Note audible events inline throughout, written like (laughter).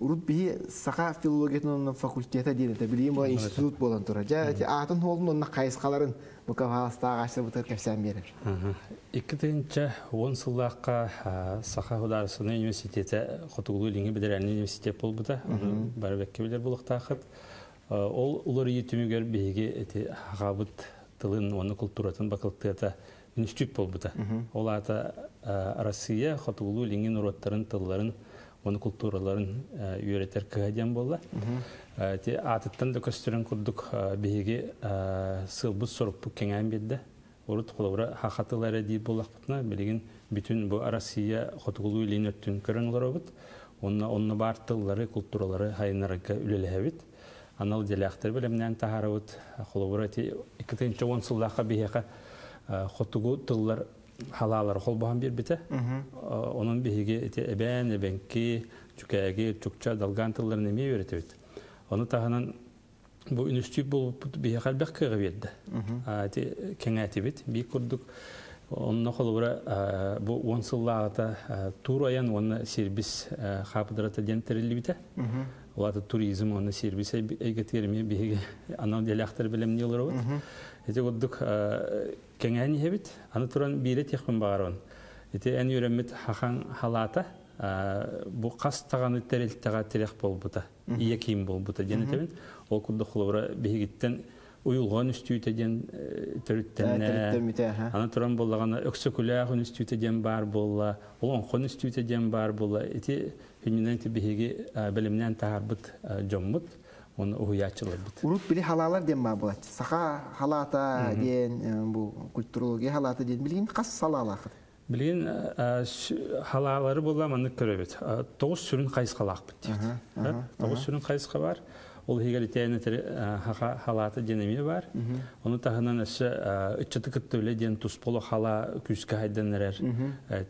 Урут бии саха филологиятын факультета дейін, это билейм бұл институт болан тұра. Жа атын холдың онна қайысқаларын бұл каваластағы ашты бұтыр кәпсән берер. Икі тігінші он сыллаққа Саха Хударысыны университеті Хотуғылы Линги Бедерәлі университет бол бұда. Бары бәкке білер бұл ұқтақыт. Ол ұлыр етімігер бейге әте ғабыт тылын, оны культуратын бақылықтыға институт бол бұда. Ол ата Россия Хотуғылы Линги нұраттарын тылларын оны культураларын үйретер кыгаден болла. Те атыттан да көстерін күрдік бейге сылбыз сорыппы кеңән бедді. Урут дей болақ бұтына, білеген бүтін бұл Россия хотығылу илейін өттін көрін олар обыт. Онна онны бар тыллары, культуралары хайынарыға үлелі Анал деляқтар білімнен тахары бұт. Қолауыра те 2-10 сылдаққа бейеқа хотығу тыллар халалар хол бахан бир бите. Onun биһиге эти эбен эбенки чукаги чукча далган тыллар неме өретебит. Оны таханан бу институт бул биһи халбак кыга берди. Эти кеңәтебит би курдук онна холура бу онсыллагата тураян оны сервис хапыдрата дентерли бите. Олата туризм оны сервис эйгетерми биһиге анан деляхтар билем нелер бит. Эти курдук кеңәни хебит, аны туран бире техпен багарон. Эти ән юремит хахан халата, бу қас тағаны тәрелттіға терек болбыта, ие киім дені тебен. Ол күрді құлыбыра бейгіттен уюлған үстүйті ден төріттенне. Аны туран болағаны өксі күләғын үстүйті ден бар болла, ол онқын үстүйті ден бар болла. Эти хүнінен бейгі білімнен тағарбыт жоммыт оны уячылар бит. Урут били халалар дем бар булат. Саха халата ден бу культурология халата ден билин кас салалар. Билин халалары була маны көрөбүт. Тогуз сүрүн кайсыкалак бит. Тогуз сүрүн кайсыка бар. Ол хегер тәне халаты денеме бар. Оны тахынан эше ичти кыттылы ден тусполо хала күскә хайданнар.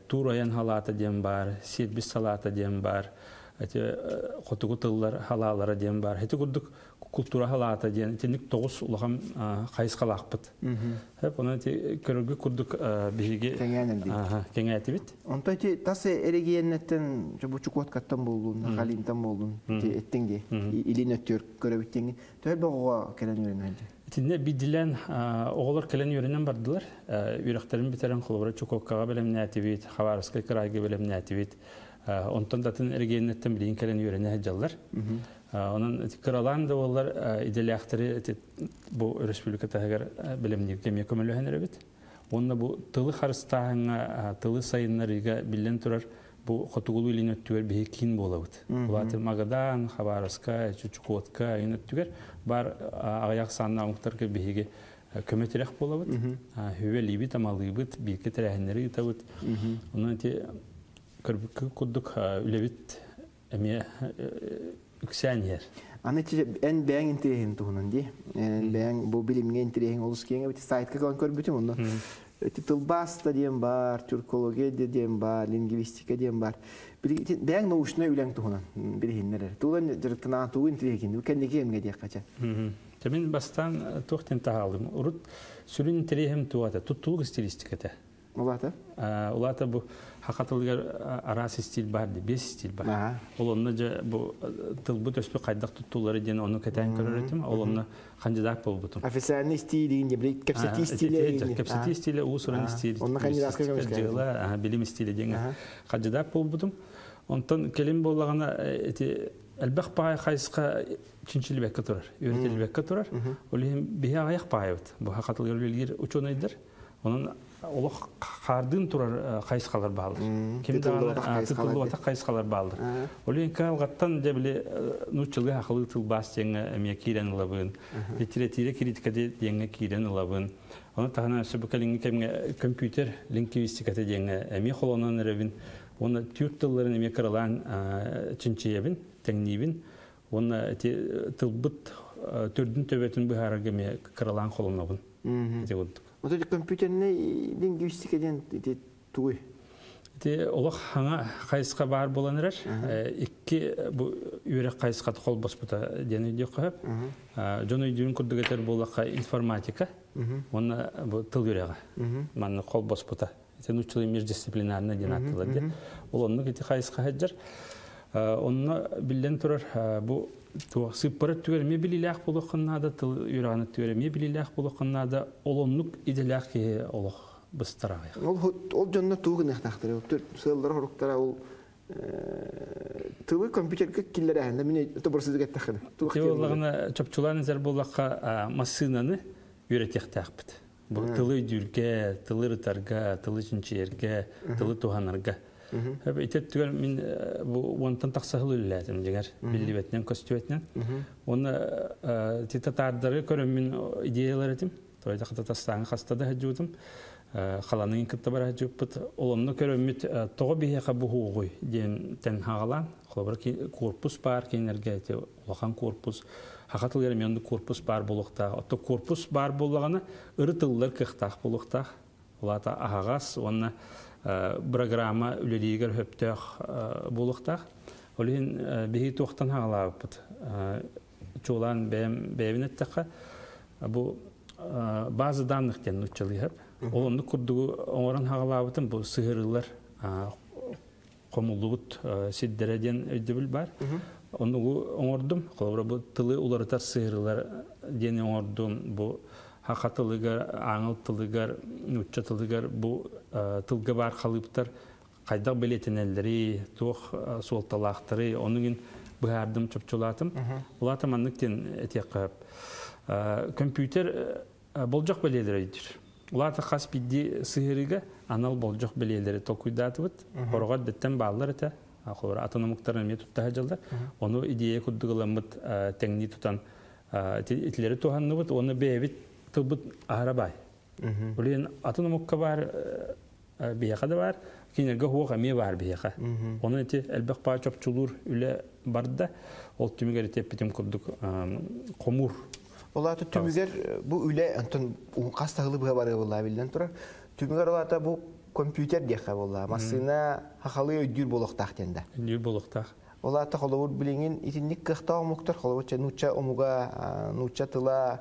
Тураян халаты ден бар, сербис салата ден бар. Хотугу тыллар халалары ден бар. Эти курдук культура халата ден тенник тогус улахам кайсыкалакпыт. Хеп оны ти көргү курдук биге Кеңәнен Ага, кеңәти бит. Онта ти тасы эрегиеннеттен жобу чукот каттан болдун, галимтан болдун, ти эттеңди. Илин өттөр көрөбүттеңги. Төл богого келен үренен. Тинне бидилен оголор келен үренен бардылар. Үрәхтерин битерен кулбара чукоккага белем нәтибит, Хабаровский крайга белем нәтибит. Онтон датын эрегиеннеттен билин келен үренен хаҗаллар. Onun Kıralanda ollar idealyahtırı bu respublikada heger bilimli kemiye kömülühen bit. Onda bu tılı harıstahına tılı sayınlarıga bilen turar bu hotugulu ilin öttüver bir kin bolavut. Ulatır Magadan, Khabarovska, Çuçukotka in öttüver bar ayak sanna muhtar ki bihige kömetirek bolavut. Hüve libit ama libit bir keterehenleri tavut. Onun ti kırbıkı kudduk ülevit emiye үксәнер. Аны эн бәң интереген туһунан ди. Эн бәң бу билимге интереген олус кеңе бит сайтка калан көрбүтүм онда. Эти тылбаста дием бар, тюркология дием бар, лингвистика дием бар. Бәң научный үләң туһунан билһиннер. Тулан жыртына туу интереген. Кеннеге эмге дия кача. Темен бастан тохтен тахалдым. Урут сүрүн интерегем туата, туттулук стилистиката. Улата? Улата бу хакатылгар арасы стиль бар, бес стиль бар. Ол онна же бу тылбы төспө кайдак туттулары ден оны кетен көрөрөтүм. Ол онна кандидат болбутум. Официальный стиль дегенде бир кепсети стиль. Кепсети стиль, усуран стиль. Онна кандидат кылган. Билим деген кандидат болбутум. Онтон келим боллагана эти Әлбәк пай хайсқа чинчилбекке турар, үйретелбекке турар. Ол аяқ учонайдыр. Onun олы қардың тұрар қайысқалар балыр. Кемді аны тытылы бата қайысқалар балыр. Ол ең калғаттан дәбіле нұчылғы ақылы тыл бас деңі әме кейрен ұлабын. Литература критика деңі кейрен ұлабын. Оны тағына өсі бүкәліңгі кәмге компьютер лингвистикаты деңі әме қолонан әрәбін. Оны түрк тылларын әме кырылан чинчиебін, тәңнейбін. Оны тылбыт төрдүн төбөтүн быһаарга ме кыралаан холонобун курдук Вот эти компьютерные лингвистика ден ити тугуй. Те олох хаңа кайыска бар болан эрер. Икки бу үйрек кайыска кол боспута дени ди кап. Жон үйдүн курдугетер болакка информатика. Оны бу тыл үйреге. Манны кол боспута. Те нучулы междисциплинарный ден аттылар де. Ол онны кити кайыска хаджар. Онны билден турар бу туа сыппары түгер ме билилях болокканнада тыл үйраны түгер ме билилях болокканнада олоннук иделях ки олох быстарагай. Ол ол жонно тугун эхтахтыр. Ол төр сыллар хоруктара ол тылы компьютерге киллер әһәндә мине тоборсыз гәттәхне. Те оллагына чопчулан зер болакка массынаны үйретехтәкпит. Бу тылы дүргә, тылы рытарга, тылы чинчерге, тылы туханарга. Хәб итет түгел мин бу вонтан таксахыл үлләтем дигәр билlibetнән костюетнән. Оны титатардары көрөм мин идеялар этим. Тойда хата тастан хастада хаҗудым. Халаның кытта бар хаҗуппыт. Олонны көрөм мит тога бие хабу хугуй ден тен хагалан. Хлобар корпус бар кинерге те улахан корпус. Хакатыл яремянды корпус бар булыкта. Отто корпус бар булганы ыры тыллар кыхтах булыкта. Улата агас онна программа үлелигер хөптөх булыкта. Олин бихи тохтан хагалапыт. Чулан бем бевинеттәкә бу база данных тен учылыйып. Ол онды курдугу оңоран хагалабытын бу сыгырылар комулугут сиддереден өйдөбүл бар. Онугу оңордум, колбура бу тылы уларытар сыгырылар дени оңордум бу хакатылыгар, аңыл тылыгар, нучча тылыгар бу тылга бар халыптар кайдак белетенелери, тух суолталактары, онугин быһардым чопчулатым. Улатым анныктен этеккап. Компьютер болжақ белелер өйдір. Улата қас бидди сыһырыга анал болжақ белелері токуйдатыбыт. Хорогар деттен баллар эте. Ахор атономуктарын ме тутта хаҗалдар. Оны идея куддыгыламыт теңни тутан итлери туханныбыт, оны бебит тыбыт арабай. Улен атономукка бар бияка да бар. Кинерге хуга ме бар бияка. Оны эти элбек па чопчулур үле барда. Ол түмүгер теппитим курдук комур Олаты түмүгер бу үле антон кастагылы быга бары булла билден тура. Түмүгер олата бу компьютер дияха булла. Масына хахалы өйдүр болохтак тенде. Нью болуктах. Олата холовур билingen итинник кыхта омуктар холовуча нуча омуга нуча тыла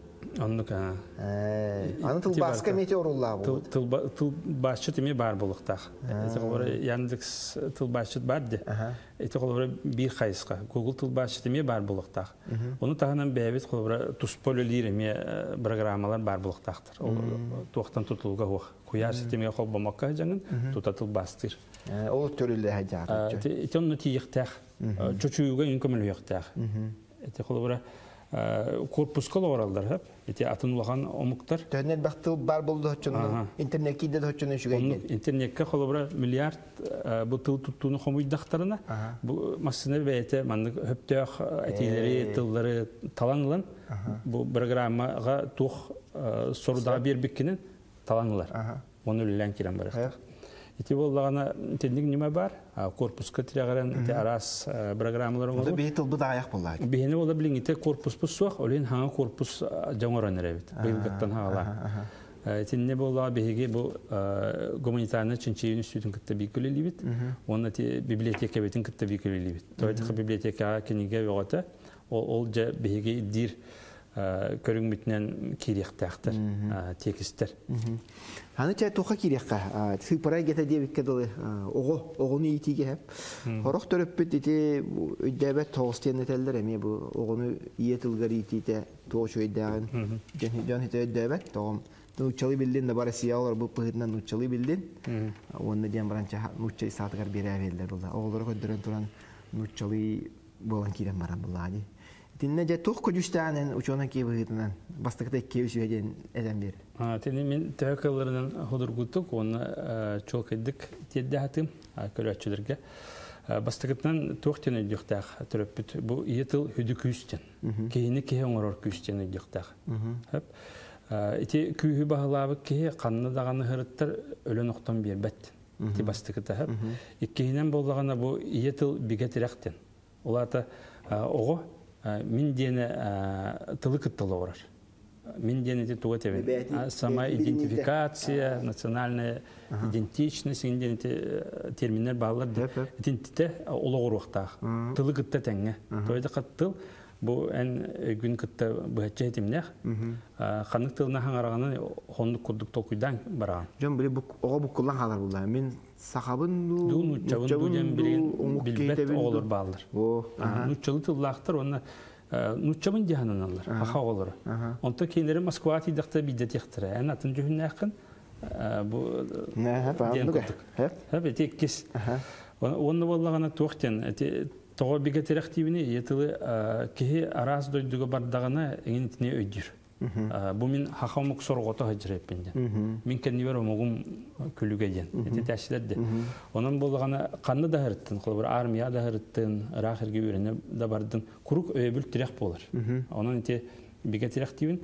Оннук Аны тыл баска метеорулла бу. тыл башчы теме бар голора Яндекс тыл башчы бар ди. Эти голора бир хайска. Google тыл башчы теме бар. Оны тагынан бәбит голора тусполе лиреме программалар бар булыктахтыр. Ол тоқтан тутулга хох. Куяр системе хол бомакка жаңын тутатыл бастыр. Ол төрүлдө хаҗар. Эти онны тиектах. Чучуга инкомел яктах. Эти голора корпуска оралдар хеп. Эти атын улаган омуктар. Төннет бактыл бар булды хоччон. Интернет киде хоччон шуга Онны интернетке холобра миллиард бу тыл туттуны хомуйдактарына бу массына бәйте манны хөптөх әтилери тыллары таланылан бу программага тух соруда бербеккенен таланылар. Оны үллән кирен. Ити боллагана тендик ниме бар? Корпуска тирәгәрән те арас программалар Бу бейтил бу да аяк булла. Бехне ола билин ите корпус бусуак, олен хаңа корпус жаңоран эребит. Быйылгаттан хагала. Тинне болла беге бу гуманитарный чинчи институтын кытта бикөлелибит. Оны те библиотека бетин кытта бикөлелибит. Тойда библиотека кениге вогата ол же беге дир көрүң бүтнен кирияқтақтыр, текістер. Аны чай туха кирияққа, сыпырай гете дебикке долы, оғы, оғыны итиге хеп. Хорох төрөппүт ити өйдәбәт тоғыстен етелдер, әме бу оғыны ие тылгар итите тоғыш өйдәғын. Жан хите өйдәбәт, тоғым. Нучалы билдин да бары сиялар бу пыһытынан нучалы билдин. Онны ден баранча нуччай сатыгар бере әвелдер булда. Оғылары көддөрөн туран нучалы болан кирен баран ди. Тинне же тух көжүстәнен учона ки быһытынан бастыкта эден бер. Тени мен тәкәлләреннән худургутук, оны чолкыдык теддәтим, көләчүләргә. Бастыкытынан туохтен өйдіқтақ түрөппіт. Бұл иетіл хүді күйістен. Кейіні кеhe оңырор күйістен өйдіқтақ. Ити күйі бағылабы кеhe қанны дағаны хырыттар оқтан бербәт. Ити бастыкыта хәп. Оғы мин дені тылы кыттылы орар. Мин дені де туға тебен. А, Сама идентификация, национальная идентичность, инден терминер бағалар. Әп, әп. Идентите олы ғыруқтақ. Тылы кытта. Тойда қаттыл, бұл ән күн кытта бұхатча етімнех. Қанық тылына хаңарағаны хондық күрдік толкуйдан бараған. Жон біле оға бұққылан қалар бұлла. Мен сақабын ду, билген билбет. О, оны аха. Онта кейлері Москва бидет атын. Хәп, Хәп, кис. боллагана туохтен, того бигатирах тибини етылы кихи арас дойдуга бардагана эген тине өйдүр. Бу мин хахамук соргото хаҗреппинден. Мин кеннибер омогум күлүгө ден. Эти тәшилерде. Онан боллагана канны да хырттын, кылбыр армия да хырттын, рахирге үрене да бардын. Курук өйбүл тирах болар. Онан эти бигатирах тибин.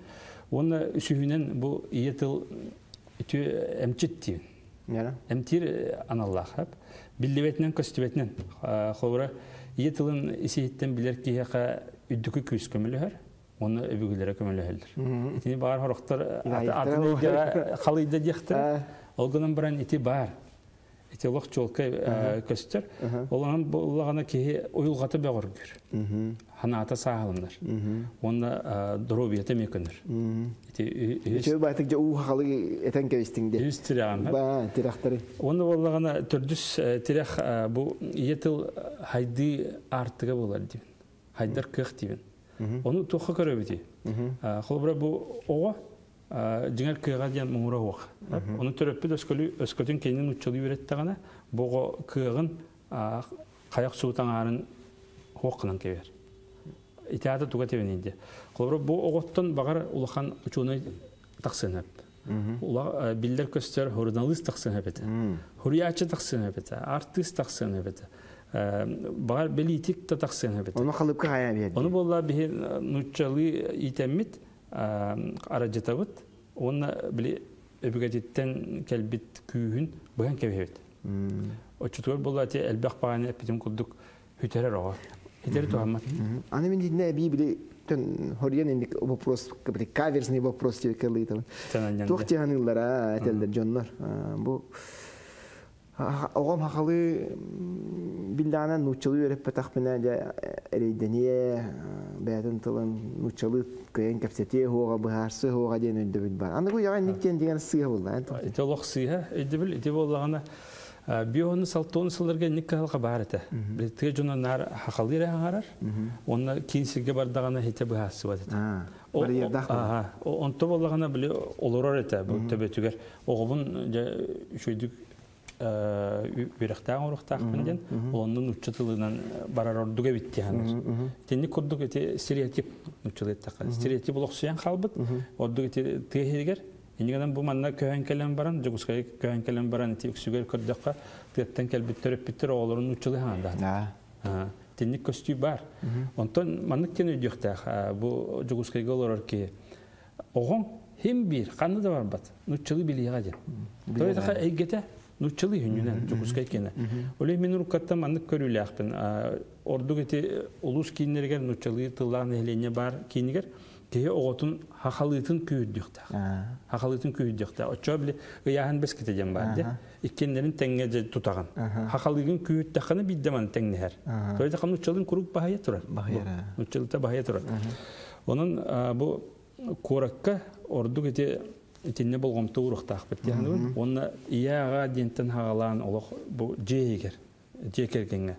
Онна сүһүнен бу иетил үтү эмчит тибин. Яна. Эмтир аналлах хап. Биллибетнен иетилин исиһиттен билер киһәка үддүкү күс көмөлөһөр. Оны өбүгүлөрө көмөлөһөлдөр. Итини бар Лайыктар атын ол. өйдөгө халыйда А. дияхтар. Олгонан баран ити бар. Ити лох чолка көстөр. Олан боллагана киһи уйулгаты бөгөргөр. Ханата саалындар. Оны дробиете мекөнөр. Ити Чөй байтык жа уу халы этен кебистиңде. үстираган. Ба, тирахтары. Оны боллагана төрдүс тирах бу иетил хайды артыга болар. Хайдар кых дибин. Оны тоха. Холбра бу ого жиңер кыга диян муңура ог. Оны төрөппү өскөлү өскөтүн кейинин учулу үйреттагана бого кыгын каяк суутаңарын хоққынан кебер. Итааты туга тебен инде. Холбра бу оготтон багар улахан учуны тақсынып. Ула билдер көстөр журналист эте. Хуриячы эте. Артист тақсынып эте. Багар белитик та тақсынып эте. Оны халыпка хая бияд. Оны болла бихи нуччалы итеммит арajatабыт. Оны били өбүгәтиттен кәлбит күйүн буян кебебет. Очутур болла те элбәк баганы эпитим кулдук хүтәрер ага. Хитер туамат. Аны мен дидне би биле тön хорьян индик вопрос, как каверсный вопрос тебе кылы там. Тананьянда. Тохти ханылар, этелдер жоннор. Бу Оғам хақалы билдана нуччалы өреп патақ пена да эрейдение бәтін тылын нуччалы көйен кәпсете хоға бұхарсы хоға ден өнді біл бар. Аны бұяға никтен деген сыйы болды. Ите лох сыйха, эди бил, ите боллагана бионы салтон сылырга ник халка бар эте. Битге жона нар хакалыр хаңарар. Онна кинсиге бардагана хите бахасы бат эте. Бар бұл. Эте бу төбөтүгер. Огобун шөйдүк биректаң урухтак менден онун учтылынан барар ордуга битти ханыр. Тенни курдук эти стереотип така. Стереотип улуксуян халбыт. Ордук эти тегергер Инегенен бу манна көһән кәләм баран, жогускай көһән кәләм баран ти үксүгер көрдөккә теттен кәлбиттер биттер костюй бар. Онтон маннык кен өйдөхтә бу жогускай голорор ки огон бир канны да бар бат. Нучылы билига ден. Той да әйгәтә нучылы хүннән жогускай кене. Оле мен рукатта маннык көрүләхпен. Ордук эти улус киннергер нучылы тыллан элене бар кинигер. Кеге оғотун хахалытын күйүддүктә. Хахалытын күйүддүктә. Очо биле ыяһын бес кетеден бар ди. Иккенлерин теңге же тутаган. Хахалыгын күйүддәкне биддеман теңнехер. Тойда кам учылын курук бахая турар. Бахая. Учылта бахая турар. Онун бу коракка орду кете итинне болгомту урухтак бит яны. Онна ияга дентен хагалан олох бу жейгер. Жекергенге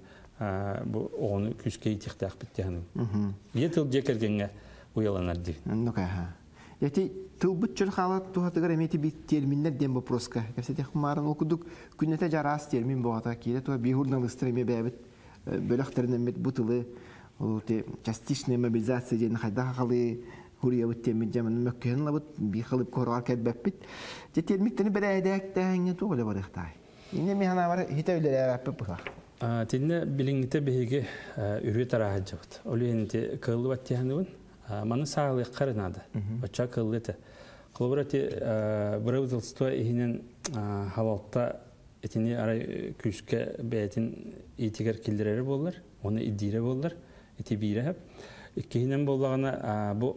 бу оны күскей тихтак бит яны. Етил жекергенге уяланар ди. Ну ка. Яти тылбыт чыр халат тухатыгар эмети бит терминнер дем вопроска. Кепсете хмарын окудук күннете жарас термин богата кире то би журналисттер эме бәбит бөлөктерин эмет бутылы частичная мобилизация ден хайда халы хурия бут темин жаман мөккен лабыт би хылып коргар кетбеппит. Же термиктени бере эдек тәңе тугылы бар ихтай. Инде ми хана бар хите үлер аппы була. Тинне билиңите биһиги үрү тарааһа жабыт. Ол енти кылы баттиһаныбын. Маны саалы карынады. Оча кылыты. Кылбырати правительство ихинен халалта этини арай күскә бәйтин итигер килдерәре буллар. Оны идире буллар. Ити бире хәп. Иккеһинен буллагана бу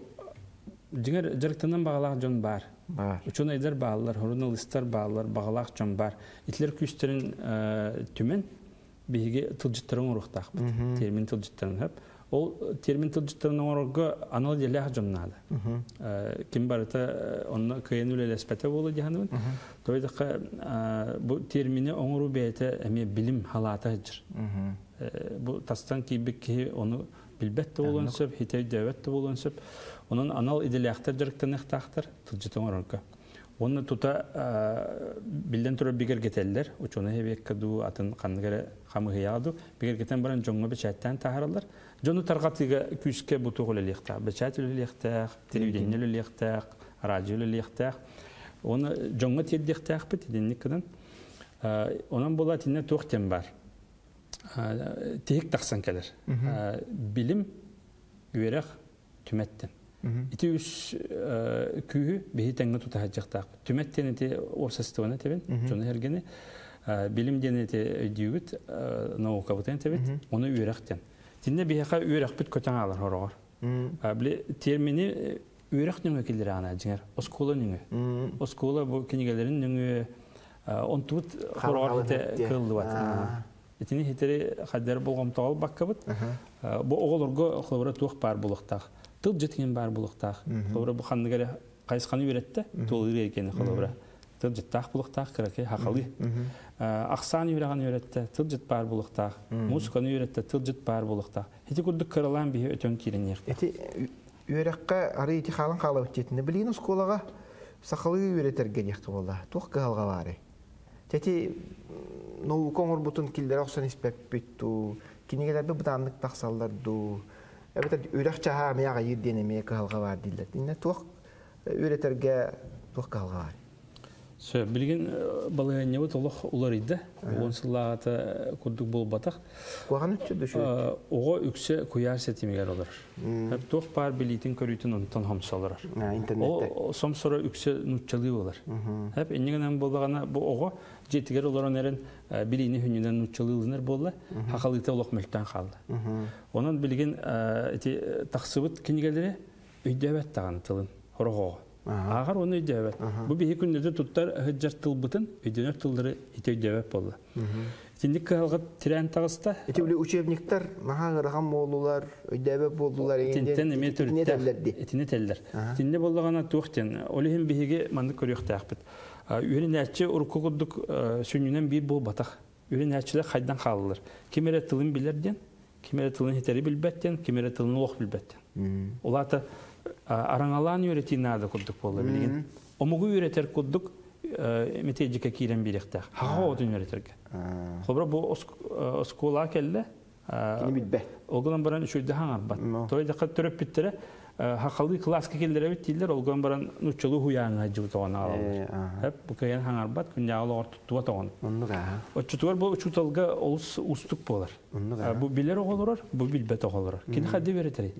Жиңер жырыктынан бағалақ жон бар. Бар. Учун айдар бағалар, журналисттар бағалар, бағалақ жон бар. Итлер күстерин түмен биһиге тылжыттарын бит. Термин тылжыттарын хап. Ол термин тылжыттарын орога анал делях жоннады. Ким барыта онны кыйын үлелеспете болу диханыбын. Тойдаққа бу термини оңыру бейте әме билим халата жыр. Бу тастан кейбік оны билбетті болуын сөп, хитей дөветті болуын сөп. Onun anal idiляхтар жарыктан ихтахтар тылжытын оронка. Оны тута билден тура бигер кетеллер, учуна хебек каду атын кангара хамы хияду, бигер кетен баран жоңго бечаттан тахаралар. Жону таргатыга күскә буту гылы лихта, бечат лихта, телевидение лихта, радио лихта. Оны жоңго тед лихта бит динникдан. Онан була тинне тохтен бар. Тек тахсан келер. Билим үерек түметтен. Ити үс күйі бейі тәңгі тұта хәджіқтақ. Түметтен еті обсастываны тебен, жоны әргені. Білімден еті өйдеуіт, наука бұтын тебет, оны үйректен. Тинне бейіға үйрек бүт көтен алыр хорағар. Біле термини үйрек нүңі келдер ана жіңер, оскола нүңі. Оскола бұл кенегелерін нүңі, он туыт хорағар еті кылды бат. Итини хитери хаддер болғам баққа бұт. Бұл оғылырғы қылыбыра туық бар болықтақ. Тыл жеткен бар бұлықтақ. Қолыбыра бұл қандығары қайысқаны үйретті, толы екені қолыбыра. Тыл жеттақ бұлықтақ, кірәке хақалы. Ақсан үйраған үйретті, тыл жет бар бұлықтақ. Музыканы үйретті, тыл жет бар бұлықтақ. Хеті күрді кырылан өтен керен еқті. Эти үйрәккә ары ити халын калып жетіне билин сколага сақалы үйретерге дияқы болда. Туқ калга бары. Тети ну коңор бутун килдер оксан испеп битту. Кинегелерде бутанлык тақсалдар ду. Эбет үйрәк чаха мияга туқ үйретерге туқ калга бар. Сө, білген балыға не бұт олық ұлар иді. Онсылағаты күрдік бол батақ. Куаган үтчү дөшү. Оға үксе куяр сетимегер олар. Тоқ бар билитин көрүйтін онтан хамсы олар. Интернетте. Сом сора үксе нутчалы олар. Болғана бу ого жетигер олар олық мүлттен қалды. Тақсыбыт таган тылын. Хорого. Ағар оны өйдөбет. Бу бихи күннеде туттар хыджар тылбытын өйдөнөр тылдары ите өйдөбет болду. Тиндик калгат тирен тагыста Эти биле учебниктер маха гырган болдулар, өйдөбе болдулар. тинтен эме төрүттер. төрүттер. Этине теллер. Тинде боллагана туохтен. Олихин биһиге манды көрүөхтәхпит. Үрин әче уркугудук сүнүнен бир бул батак. Үрин әчелер хайдан халылар. Кимере тылын билерден, кимере тылын хитери билбеттен, кимере тылын лох билбеттен. Олата араңалан үйретинады куддук болду билген. Омугу үйретер куддук метеджике кирен биrekте. Ха отун үйретерге. Хобра бу оскола келде. Кини билбе. Олган баран үшүрдө хаңар бат. Той да төрөп биттере. Хакалды класска келдере бит дилер. Олган баран нучулу хуяңа жуу тогона алып. Хеп бу кайын хаңар бат күнҗа алып тутуа тогон. Оннуга. Очутуар бу учуталга олус устук болар. Бу билер оголорор, бу билбет оголорор. Кин хадди беретери.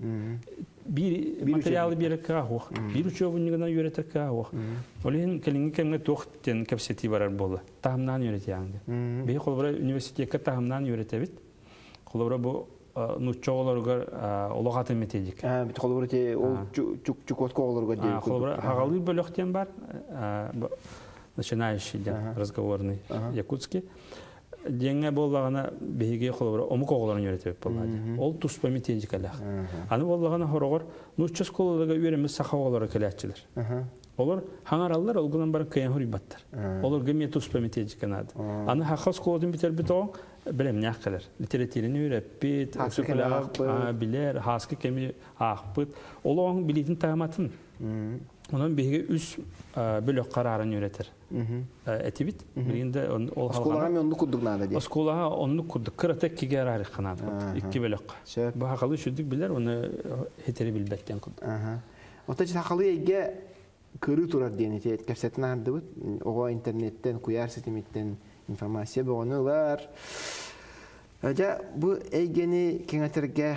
Bir материалы берек кахух. Bir учебнигана үйретер кахух. Олин келинге кемге тохтен капсети барар болы. Тахымнан үйретеаңды. Бей қолбыра университетке тахымнан үйретебит. Қолбыра бу нуччоголоргар олоғаты метедик. А, бит холбор те ол чук чук отко олорго дей. Қолбыра хағалы бөлөктен бар. Начинающий разговорный якутский. Денге боллагана беге холбыра омук оголорун үйретеп болду. Ол туспа метедик алах. Аны боллагана хорогор нуччос кололога үйремес саха оголору келәчилер. Олар хаңараллар олгынан бар кыян хурибаттар. Олар геме туспа метедик канады. Аны хахас колодун битер бит оң білем някалар. Литератураны үйреп бит, ақпыт. билер, хаскы кеми ақпыт. Ол оң билитин тагаматын. Онан беге үс бөлөк карарын үйретер. Этибит, билгенде ол халгана. мен онду кудук нада дей. Осколага онну курдук кырата кигер арык канады. Икки. Бу хакалы шүдүк билер, оны хетери билбеттен. Ага. Ота жит хакалы эге кыры турар дейін ете кәпсетін арды бұд. Оға интернеттен, куяр сетіметтен информация болғанылар. Әжә бу әйгені кеңәтерге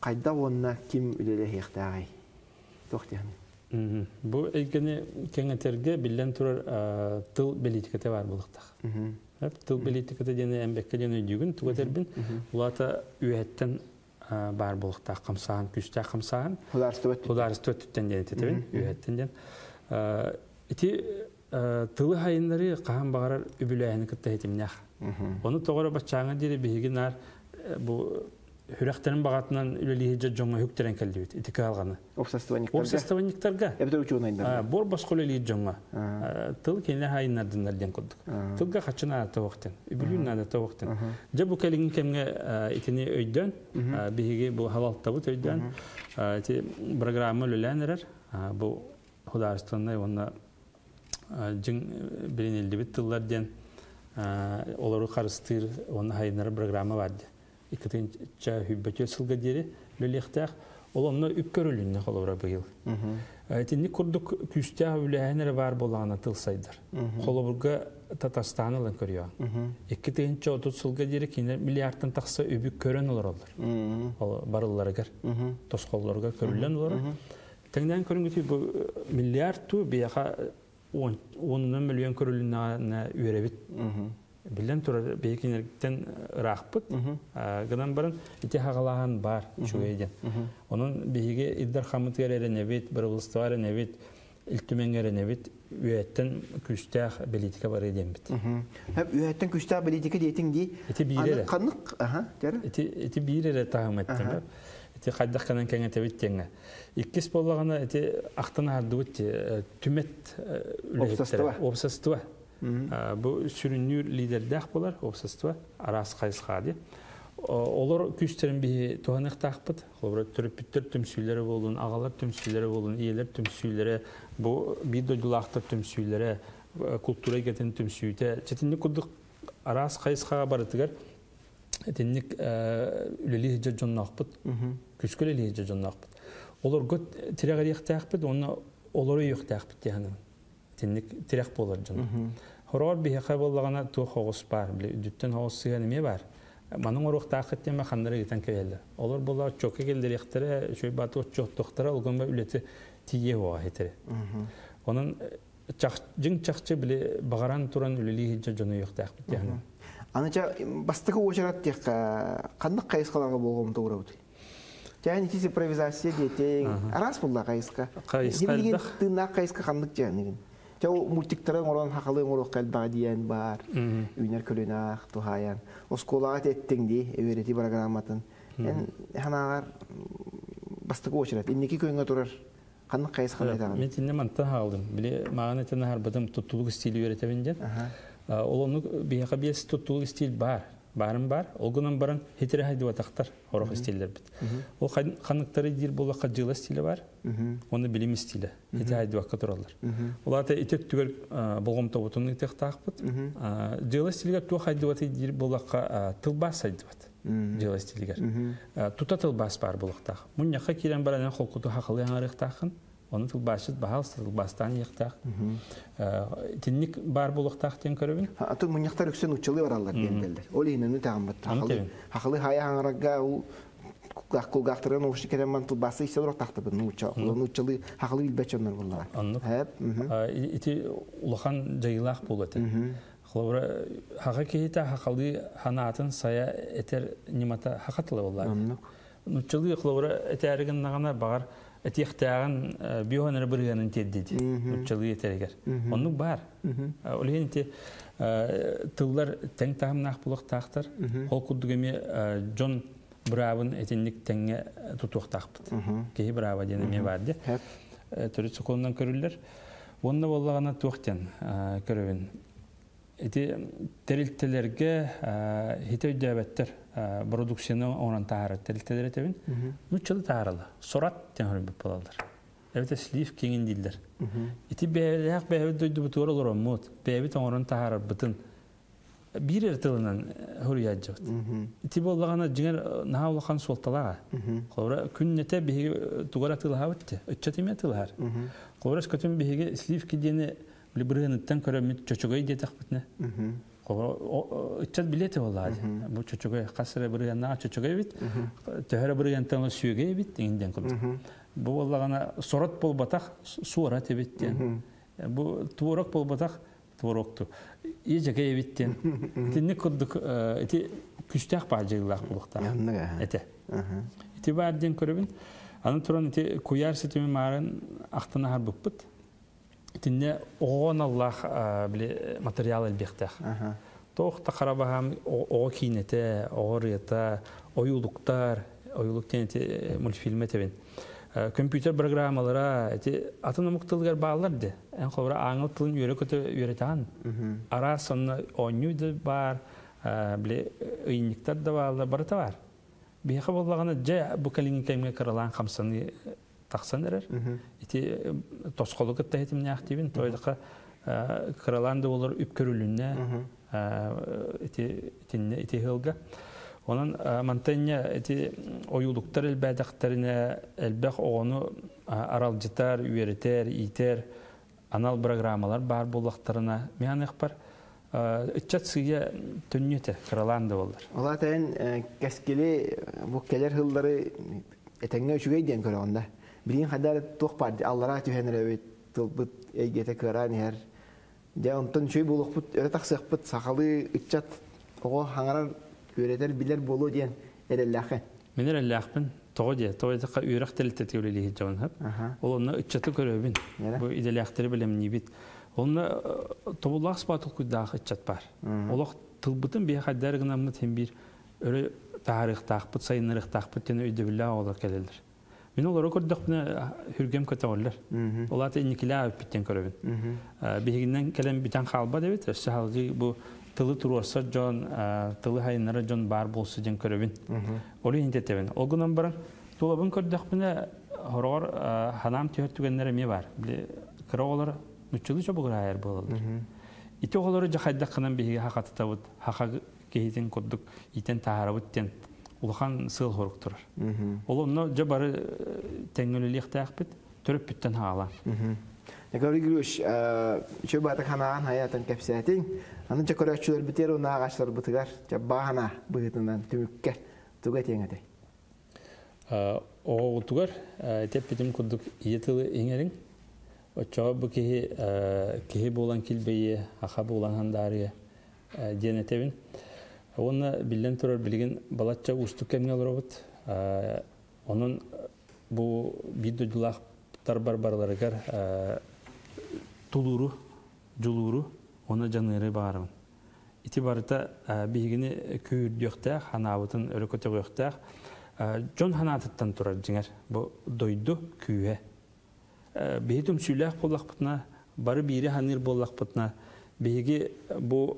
қайда онна ким үлеле хектагай. Бу эйгени кеңетерге билен турар тыл политикаты бар булыктак. Әп, Тыл политикаты дене әмбекке дене дүгін тугатербин. Улата үйәттен а, бар булыктак камсаган, күстә камсаган. Хударсты өттү. Тударысты өттүттен ден тетебин, үйәттен ден. Ити тылы хайынлары кахан багарар үбүләйни кытта хетимнях. Оны тоғыры бачаңа дири бигинар бу хүрәхтерин багатынан үлелиһиҗә жоңа хүктерен кәлдибит. Итике алганы. Обсастываниктарга. Обсестовниктарга Эбдер учуунайдар. бор басқол жоңа. Тыл кенле хайнардындар ден коддук. Аа. Тылга хачына тавыктен. Үбүлүн нада тавыктен. Же бу келин кемге итини өйдөн, биһиги бу халал табыт өйдөн. Ти программа лүләнерер. Бу хударстанны онна жин тыллар ден олору карыстыр, онна хайнар программа барды. Икетинче хүббөтө сылга дири лүлехтәк. Ол онна үпкөрүлүнне холора быйыл. Мгм. Тинни курдук үләһенер бар булганы тылсайдар. Холобурга Татарстан ылын көрүyor. Мгм. 2-30 сылга дире кине миллиардтан такса үбүк көрөн олар олар. Ол тосколларга. Теңден бу миллиард ту бияха 10 миллион үйребит. Билен тура бейкинерден рахпыт. Гынан барын ите хагалаган бар шугейден. Onun bihiге иддар хамыт небит, bir ылыстывары небит, илтүменгері небит, үйеттен күстәх политика бар еден бит. Мгм. Хәп үйәттен күстә политика дейтин ди. Ити бирере. Канык, аха, кайдах канан кеңе тебит теңе. Иккис боллагана ити актана харду бит түмет Обсастыва. Обсастыва. Бу сүрүнүр лидердах болар, обсастыва, арас кайсхади. Олар күстерин би туһанык тахпыт. Олар төрөпүттөр төмсүйләре болдун, агалар төмсүйләре болдун, иелер төмсүйләре, бу бидодулактар төмсүйләре, культура кетен төмсүйтә. Четинник кудук арас кайсхага барытыгар. Тинник үлели хиҗә җоннакпыт. Күскөле хиҗә җоннакпыт. Олар гот тирәгәр яктакпыт, оны олар юктакпыт яны. Тинник тирәк булар җон. Хорор би хәбә буллагана ту хогыс бар, биле дүттен хогыс сыган неме бар. Маның орук тақыт деме хандары гитен келді. Олар болар чокка келдер яқтыры, шөй баты чок тоқтыра, олган ба үлеті тие оға хетері. Оның жың чақчы біле бағаран туран үлелі хиджа жоны yoқтақ бит яғына. Аныча бастыкы очарат тек кандык кайыскаларга болгон туурабы. Жан итис импровизация дейте. Арас булла кайыска. Кайыска тына кайыска кандык жан. Жау мультиктарын орон хакалы орок калба диен бар. Үйнер көлөнак тухаян. Осколага теттеңди, эверети программатын. Эн ханагар бастыкы очарат. Инники көңгө турар. Кандык кайыска айтаган. Мен тинне манта халдым. Биле маған етен har бадым туттулук стили үйретебинден. Ол оны бияқа бес туттулук стиль бар. Барым бар. Ол гынан барын хетире хайды ватақтар. Орох стильдер бит. Ол ханықтары дир болаққа жылы стилі бар. Оны билим стилі. Хете хайды ваққа туралар. Олата итек түгел болғым табутын итек тақпыт. Жылы стилгер туа хайды ваты дир болаққа тылбас хайды ват. Жылы стилгер. Тута тылбас бар болақтақ. Мұньяқа керен баранан холқуты хақылы яңарықтақын. Оны тылбашыт бағал тылбастан яқтақ. Тинник бар болақтақ тен көрөбін. Аты муньяктар үксен учылы баралар диен белдер. Ол тагамбат. Хакылы тебен. хакылы хая хаңарага ул кулгактырын оши керен мантыл басы ise дорок тахты бу нуча. Ул учылы хакылы билбечоннар буллар. Аннык. Хәп. мгм. Ити улахан жайылақ болаты. Хлобра хақа кейта хақалды ханатын сая этер нимата хақатылы болар. Нучылы хлобра этәрген нагана багар этихтаган бионер биргенин теддиди. Нучылы этергер. Оннук бар. Олген те тыллар тең тагымнак булак тактар. Ол кудугеме Джон Бравын этинник теңге тутук тақпыт. Кеһи Брава дене бар де. Хәп. төрү цоколунан көрүлөр. Онна боллагана туохтен көрөбүн. Эти терилтелерге хите өйдөбөттөр продукцияны онан таарат терилтелер этебин. Ну чылы таарала. Сорат тен хөрбүп болалар. Эбите слив кеңин дилдер. Эти бэяк бэяк дөйдү бутур олор мут. Бэяк онан таарат бытын. Бир эртылынан хөрүяжжат. Эти боллагана жиңер наавлахан солталага. Хора күннете биһиге тугара тылхабытты. Өччөтиме тылхар. Хора скөтүм биһиге слив кидени Либрыгыныттан көрөмүт чочогой детек битне. Ыччат билети боллаади бу чочогой касыра бырыяннаа чочогой бит төһөрө бырыянтан сүйөгей бит иңден курдук бу боллагана сорот болбатах суора тебиттен бу туурок болбатах туурокту ижеге эбиттен тинни курдук ити күстәк баажыгылак булукта Янныга. эте ити баарден көрөбүн анын туран ити куяр ситими маарын актана харбыкпыт тинне оон аллах биле материал элбехтах Аха. тоохта карабаһам ого кинете ого рыйата оюлуктар оюлуктен ити мультфильме тебин Э, компьютер программалара эти атынымык тылгар баалар де эн хобра аңыл тылын үйрө көтө үйрөтаган ара сонна онню да бар э, биле ыйынниктар да баалар барыта бар бияха боллагана же бу калиникемге кыралан хамсаны таксан эрер ити тосколук та этим няхтибин тойдыка кыралан да болор үп көрүлүнне ити тинне ити хылга Онан мантanya эти оюлуктар элбәдәхтәренә элбәх оғыны аралжытар, үйретер, итер, анал программалар бар булактарына. Мен бар. Ичат сыя төннете кыраланды булдыр. Ола тәен кәскеле бу келер хыллары этеңне үчүгей ден көрө онда. Бирин хадар тух бар аллара түһенер бит тылбыт эйгете кыран хер. Дә онтон чөй булукпут, өре таксыкпыт сакалы ичат ого хаңарар билер болу эрелләхе. Мен телте җан оны. Бу белем ни бит. Оны спатыл бар. Олох тылбытын гына мы өрө тарих тахпыт сайынырык тахпыт тене өйдө билла ола келелер. Мен олар көрдүк мене хүргем көтөгөлөр. Мгм. Олар та иникиле биттен көрөбин. Мгм. Бигинен келем битен халба дебит. Өсө халгы бу тылы турурса жон тылы хайынары жон бар болсу ден көрөбин. Мгм. Олы интетебин. Огунан баран тулабын көрдүк мене хорор ханам төһөртүгеннер эме бар. Биле кыроолар нучулу чобугур айыр болалар. Мгм. Ити оголору жахайдак кынан биһиге хакатытабыт, хака кейтен курдук, итен таарабыттен улахан сыл хоруктурар. Мгм. Ол онно жа бары теңгөлүлиэхтээхпит, төрөп бүттен. Я говорю, Грюш, чөй бата ханаан хаятын кепсетин. Аны чакырачылар битер уна агачлар бутыгар, жаббахана быгытынан түмүкке туга теңете. Оғутугар, теппетим курдук иетылы иңерин. Очоо бу кихи кихи болан килбейе, аха болан хандария денетебин. Оны билен турар билген балатча устук кемге робот. Onun bu видеодулақтар бар барларыгар тулуру, жулуру, ona жаныры барымын. Ити барыта бигини күйірдіқтәк, ханабытын өрөкөтөк Жон ханатыттан турар жиңер. Бу дойду күйе. Бейдум сүйләк боллақпытына, бары бири ханыр боллақпытына, бейги бу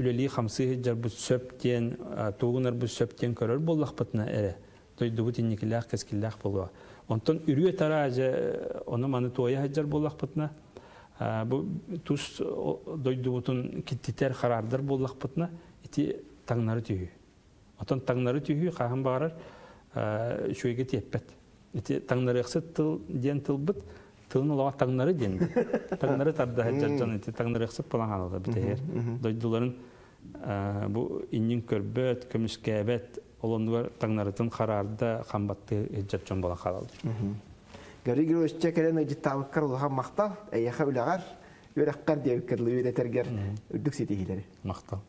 үлели хамсы жар бу сөптен, туғынар бу сөптен көрөр боллақпытына эре. Дойду бу тинникиләк, кескиләк болуа. Онтон үрүе тара же, оны маны туая хаджар боллақпытына, бу тус дойду бутун киттитер харардар боллақпытына, ити таңнары түйі. Отон таңнары түйі қағын бағарар, шөйге теппет. Ити таңнары ықсы тыл ден тылбыт, тылын олаға таңнары ден. (laughs) Таңнары тарда хаджаржан, ити таңнары ықсы болан қалады бітер. Дойдуларын бу иннин көрбөт, көміскәбет, олонугар таңнарытын қарарда қамбатты хаджаржан болан қалады. Гari Грюш чекелен життабыккар улаха мактал, эйяха үлагар, үрәккәр дип керле үйрәтергәр үдүк ситихиләре. Мақтал.